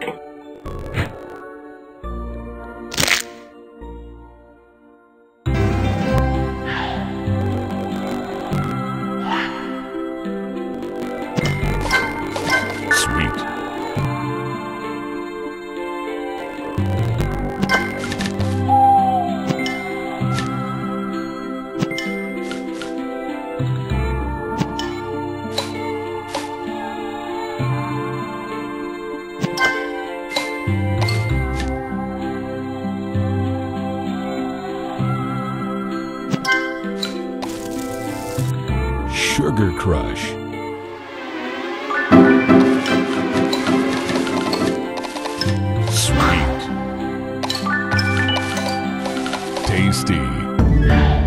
Música Sugar Crush. Sweet. Tasty.